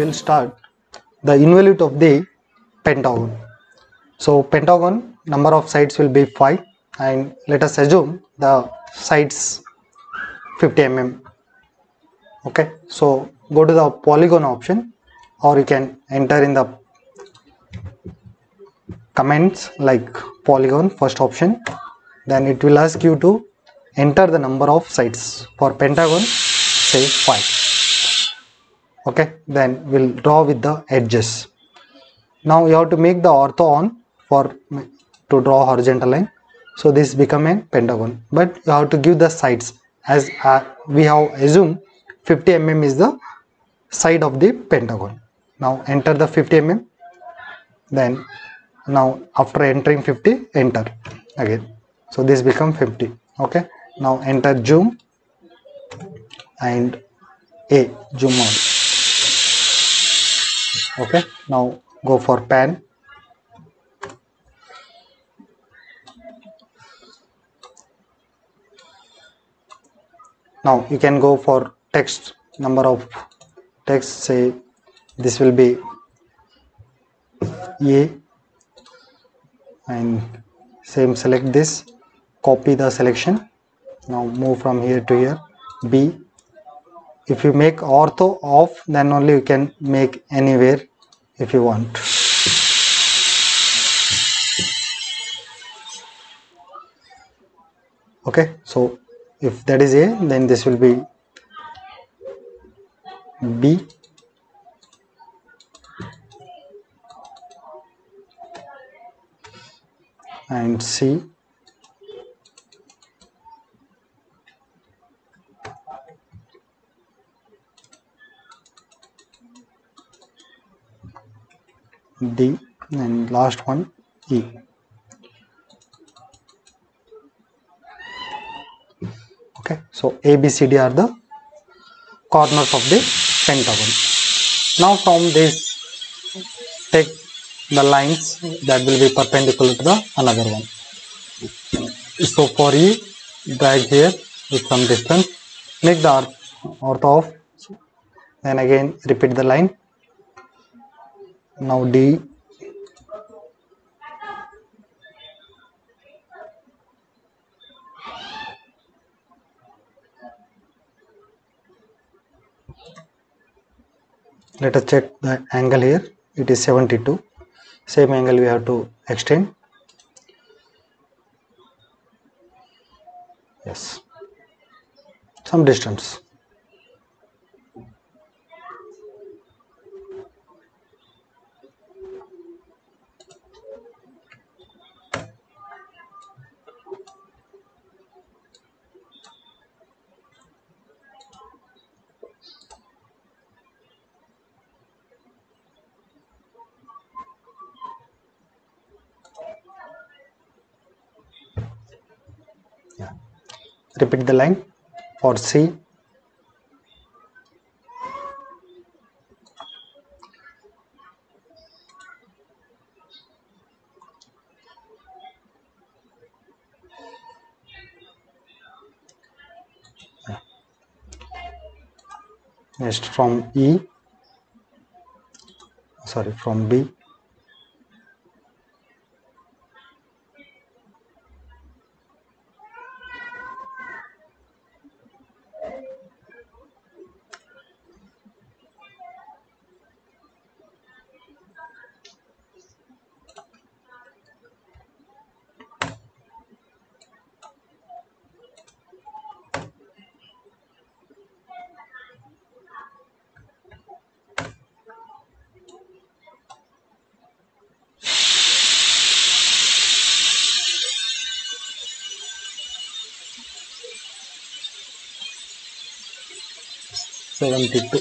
we'll start the involute of the pentagon. So pentagon number of sides will be 5 and let us assume the sides 50 mm. Okay, so go to the polygon option or you can enter in the comments like polygon first option then it will ask you to enter the number of sides for pentagon say 5 okay then we'll draw with the edges. Now you have to make the ortho on for to draw horizontal line. So this become a pentagon. But you have to give the sides as uh, we have assumed 50 mm is the side of the pentagon. Now enter the 50 mm. Then now after entering 50 enter again. So this become 50 okay now enter zoom and a zoom out okay now go for pan now you can go for text number of text say this will be a and same select this copy the selection now move from here to here. B if you make ortho off then only you can make anywhere if you want. Okay so if that is a then this will be b. And c D and last one E. Okay, so A, B, C, D are the corners of the pentagon. Now from this, take the lines that will be perpendicular to the another one. So for E, drag here with some distance, make the ortho of, then again repeat the line now D. Let us check the angle here. It is 72 same angle we have to extend. Yes. Some distance repeat the line for C. Next from E. Sorry from B seventy two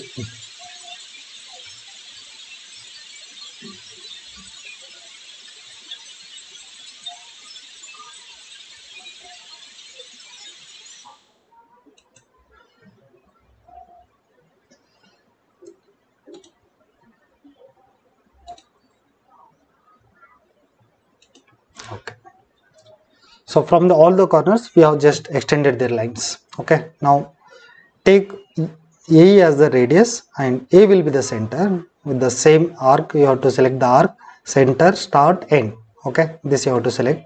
okay. So from the all the corners we have just extended their lines. Okay. Now take AE as the radius and A will be the center. With the same arc you have to select the arc center start end. Okay? This you have to select.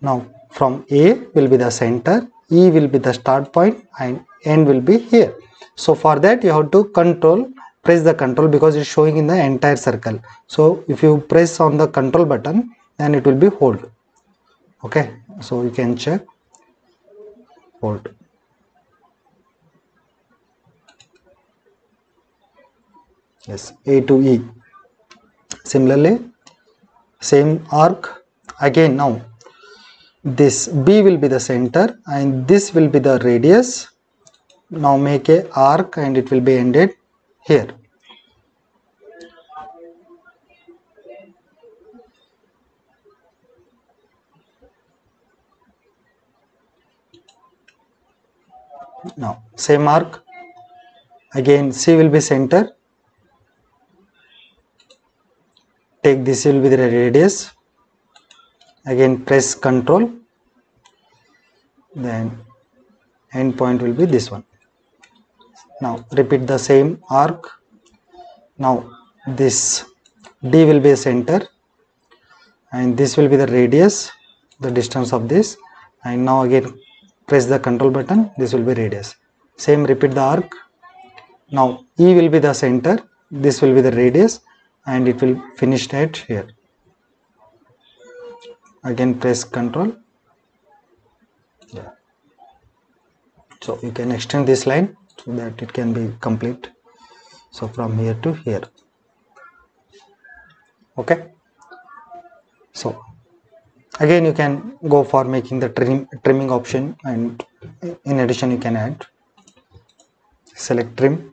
Now from A will be the center E will be the start point and end will be here. So for that you have to control press the control because it's showing in the entire circle. So if you press on the control button then it will be hold. Okay? So you can check. Hold yes a to e. Similarly same arc. Again now this b will be the center and this will be the radius. Now make a arc and it will be ended here. Now same arc. Again c will be center take this will be the radius. Again press control. Then end point will be this one. Now repeat the same arc. Now this d will be a center and this will be the radius the distance of this. And now again press the control button. This will be radius. Same repeat the arc. Now e will be the center. This will be the radius and it will finish at here. Again press control. Yeah. So you can extend this line so that it can be complete. So from here to here. Okay? So again you can go for making the trim, trimming option and in addition you can add select trim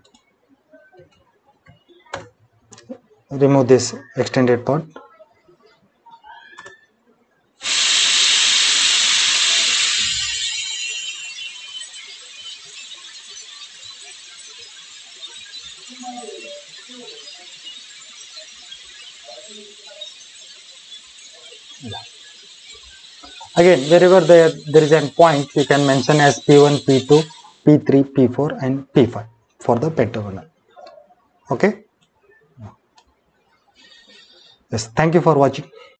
remove this extended part. Again wherever there there is a point you can mention as p1 p2 p3 p4 and p5 for the pentagonal. Okay yes thank you for watching